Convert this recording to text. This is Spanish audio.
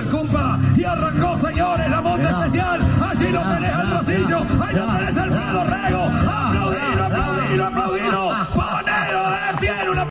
al compa y arrancó, señores, la monta especial. Allí lo tenés al Rosillo, ahí lo tenés al Fredo Rego. Aplaudido, aplaudido, aplaudido. Ponelo de eh, pie, una